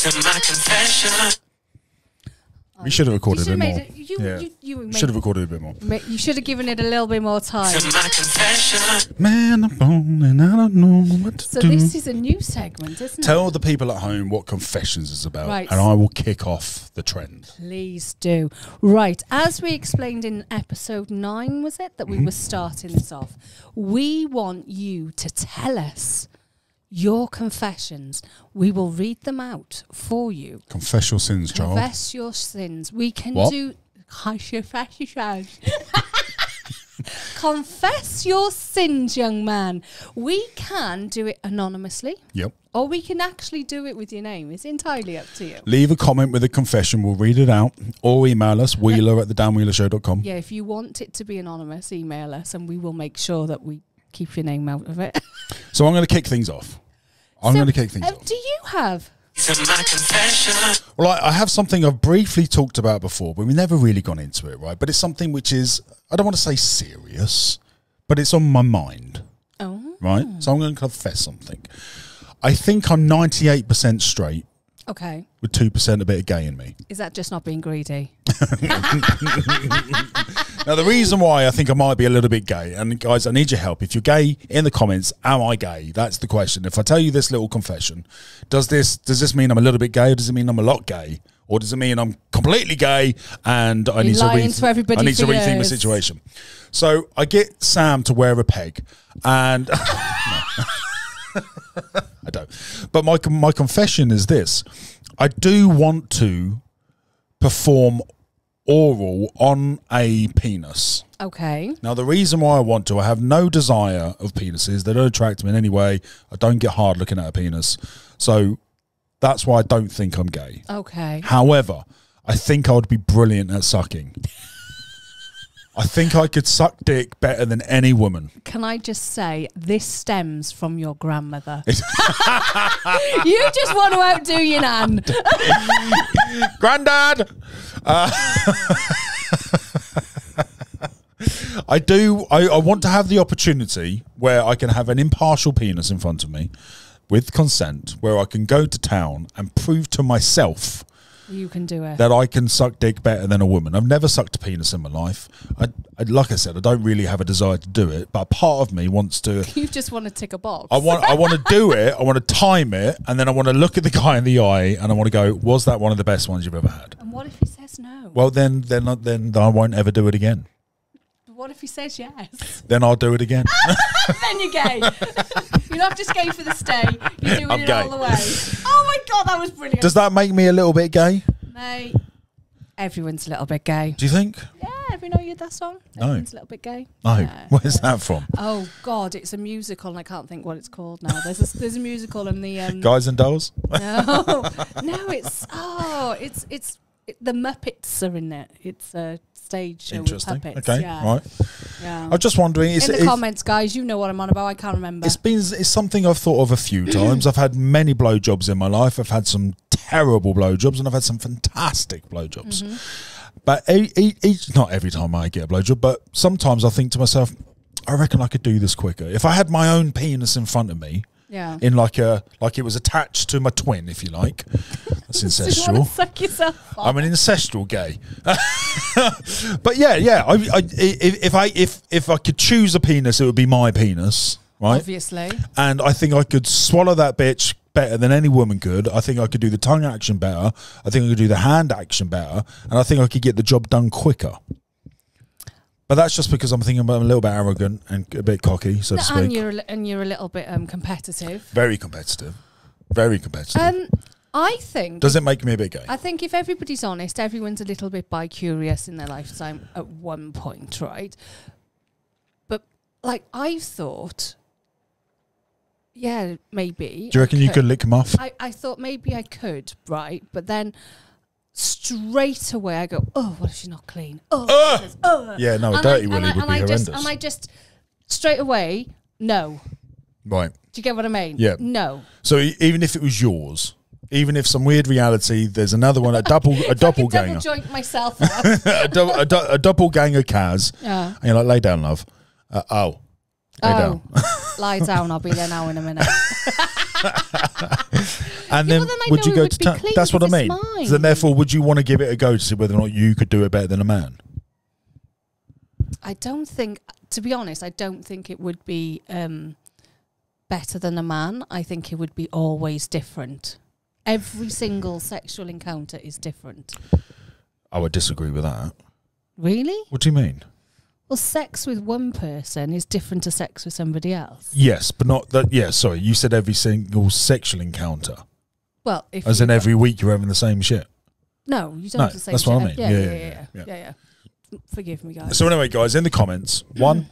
to my confession. We should have recorded You a should bit have more. it. You, yeah. you, you made, should have recorded a bit more. ma- You should have given it a little bit more time. To my confession. Man, I'm born and I don't know what to So do. this is a new segment, isn't it? Tell the people at home what confessions is about, Right. and I will kick off the trend. Please do. Right, as we explained in episode nine, was it that we mm-hmm. were starting this off? We want you to tell us your confessions. We will read them out for you. Confess your sins, child. Confess your sins. We can What? do. Confess your sins. Confess your sins, young man. We can do it anonymously, Yep. or we can actually do it with your name. It's entirely up to you. Leave a comment with a confession. We'll read it out, or email us wheeler at the danwheelershow.com. Yeah, if you want it to be anonymous, email us and we will make sure that we keep your name out of it. So I'm going to kick things off. I'm So, going to kick things uh, off. do you have? My. Well, I, I have something I've briefly talked about before, but we've never really gone into it, right? But it's something which is, I don't want to say serious, but it's on my mind, Oh, right? So I'm going to confess something. I think I'm 98% straight okay. with 2% a bit of gay in me. Is that just not being greedy? Now, the reason why I think I might be a little bit gay, and guys, I need your help. If you're gay, in the comments, am I gay? That's the question. If I tell you this little confession, does this does this mean I'm a little bit gay, or does it mean I'm a lot gay, or does it mean I'm completely gay and I You're need to, lying reth- to everybody I need to rethink years. situation? So I get Sam to wear a peg, and. I don't. But my my confession is this: I do want to perform oral on a penis. Okay. Now, the reason why I want to, I have no desire of penises. They don't attract me in any way. I don't get hard looking at a penis. So that's why I don't think I'm gay. Okay. However, I think I would be brilliant at sucking. I think I could suck dick better than any woman. Can I just say this stems from your grandmother? you just want to outdo your nan. Grandad! Uh, I do. I, I want to have the opportunity where I can have an impartial penis in front of me with consent, where I can go to town and prove to myself You can do it. that I can suck dick better than a woman. I've never sucked a penis in my life. I, I, like I said, I don't really have a desire to do it, but part of me wants to. You just want to tick a box. I want I want to do it. I want to time it, and then I want to look at the guy in the eye, and I want to go, "Was that one of the best ones you've ever had?" and what if he says no? Well, then, then, then I won't ever do it again. What if he says yes? Then I'll do it again. then you're gay. you're not just gay for the stay. You're doing I'm it gay. all the way. Oh my god, that was brilliant. Does that make me a little bit gay? Mate, everyone's a little bit gay. Do you think? Yeah, have you know you that song? No. Everyone's a little bit gay. No. Yeah, Where's yeah. that from? Oh God, it's a musical, and I can't think what it's called now. There's a, there's a musical, and the um, Guys and dolls. no, no, it's oh, it's it's it, the Muppets are in it. It's a stage show with puppets. Okay. yeah, Right. Yeah. I'm just wondering. In the comments, guys, you know what I'm on about. I can't remember. it's been it's something I've thought of a few times. I've had many blowjobs in my life. I've had some terrible blowjobs, and I've had some fantastic blowjobs. Mm-hmm. But each, not every time I get a blowjob, but sometimes I think to myself, I reckon I could do this quicker if I had my own penis in front of me. Yeah. in like a like it was attached to my twin, if you like. That's ancestral. suck yourself off? I'm an ancestral gay. but yeah, yeah. I, I, if, if I if if I could choose a penis, it would be my penis, right? Obviously. And I think I could swallow that bitch better than any woman could. I think I could do the tongue action better. I think I could do the hand action better, and I think I could get the job done quicker. But that's just because I'm thinking I'm a little bit arrogant and a bit cocky, so to speak. and you're and you're a little bit um, competitive. Very competitive. Very competitive. Um, I think Does it make me a bit gay? I think if everybody's honest, everyone's a little bit bi curious in their lifetime at one point, right? But like I've thought, yeah, maybe. Do you reckon you could lick him off? I, I thought maybe I could, right? But then straight away I go, oh, what if she's not clean? Oh, Ugh! this, oh. Yeah, no, a And dirty I, willy and I, would and be I horrendous. just, and I just straight away, no. right. Do you get what I mean? Yeah. No. So e- even if it was yours, even if some weird reality, there's another one, a double, a If I could doppelganger, double joint myself up. a, dou- a, dou- a doppelganger Kaz. yeah. And you're like, lay down, love. Uh, oh, lay Oh, down. lie down. I'll be there now in a minute. And Yeah, then, well, then would you go would to town? clean That's what I mean. it's mine. So then, therefore, would you want to give it a go to see whether or not you could do it better than a man? I don't think, to be honest, I don't think it would be um, better than a man. I think it would be always different. Every single sexual encounter is different. I would disagree with that. Really? What do you mean? Well, sex with one person is different to sex with somebody else. Yes, but not that. Yeah, sorry. You said every single sexual encounter, Well, if as in every week you're having the same shit. no, you don't No, have to say that's what I mean. Yeah, Yeah, yeah, yeah, yeah, yeah, yeah, yeah, yeah. Forgive me, guys. So anyway, guys, in the comments, one,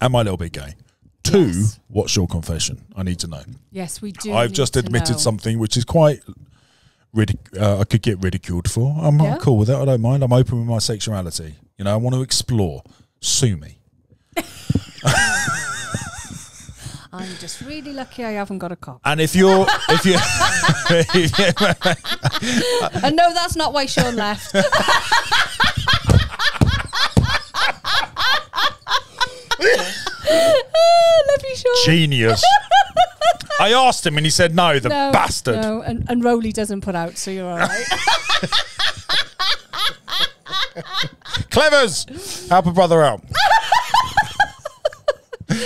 am I a little bit gay? Two, Yes. what's your confession? I need to know. yes, we do. I've just admitted know. something which is quite ridic- uh, I could get ridiculed for. I'm, Yeah? Cool with it. I don't mind. I'm open with my sexuality. You know, I want to explore. Sue me. I'm just really lucky I haven't got a cock. And if you're, if you, and no, that's not why Sean left. Love you, Sean. genius. I asked him and he said no. The no, bastard. No, and, and Rowley doesn't put out, so you're all right. Clevers, help a brother out.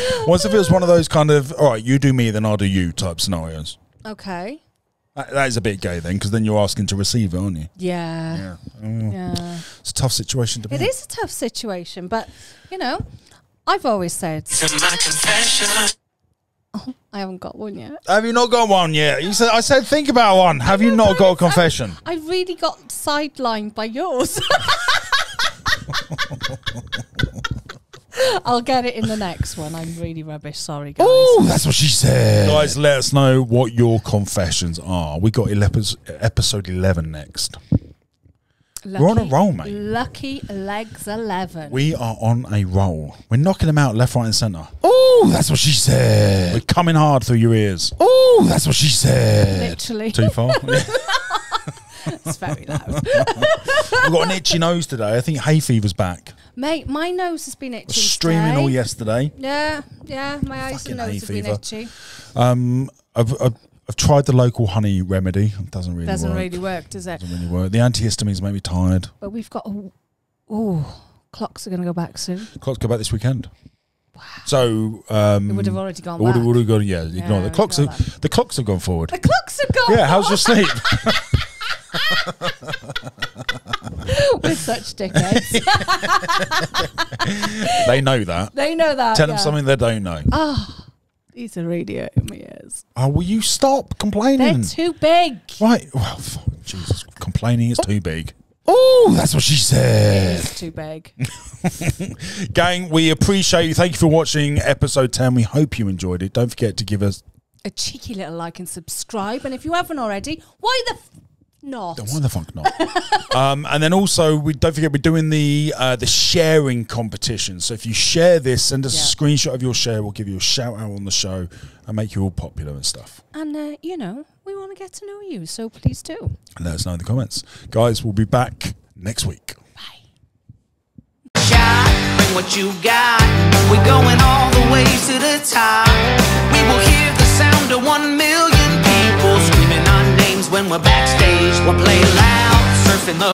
Once if it was one of those kind of, all right, you do me, then I'll do you type scenarios. okay. That, that is a bit gay then, because then you're asking to receive it, aren't you? Yeah. Yeah. Mm. It's a tough situation to be It in. is a tough situation, but, you know, I've always said To my confession. Oh, I haven't got one yet. Have you not got one yet? You said I said think about one. Have you not got a confession? I really got sidelined by yours. I'll get it in the next one. I'm really rubbish. Sorry, guys. Oh, that's what she said. Guys, let us know what your confessions are. We got episode eleven next. We're on a roll, mate. Lucky legs 11. We are on a roll. We're knocking them out left, right, and centre. Oh, that's what she said. We're coming hard through your ears. Oh, that's what she said. Literally. Too far. it's very loud. We've got an itchy nose today. I think hay fever's back. Mate, my nose has been itching. Streaming today. all yesterday. Yeah, yeah. My eyes Fucking and nose have been itchy. Um, I've, I've, I've tried the local honey remedy. It doesn't really Doesn't work. really work, does it? Doesn't really work. The antihistamines make me tired. But we've got. Oh, oh clocks are going to go back soon. Clocks go back this weekend. Wow. So um, It would have already gone would back. would have gone. Yeah, ignore Yeah, the clocks. Have, the clocks have gone forward. The clocks have gone. Yeah, how's your sleep? We're such dickheads. they know that. they know that. Tell yeah. them something they don't know. Oh, these are really in my ears. Oh, will you stop complaining? They're too big. right. Well, fuck, Jesus, complaining is too big. Oh, that's what she said. It's too big. Gang, we appreciate you. Thank you for watching episode 10. We hope you enjoyed it. Don't forget to give us. A cheeky little like and subscribe. And if you haven't already, why the f- not? Why the fuck not? um, and then also, we don't forget we're doing the uh, the sharing competition. So if you share this, send us a screenshot of your share. We'll give you a shout out on the show and make you all popular and stuff. And, uh, you know, we want to get to know you. So please do. And let us know in the comments, guys. We'll be back next week. shot, what you got. We're going all the way to the top. We will hear when we're backstage. We'll play loud, surfing the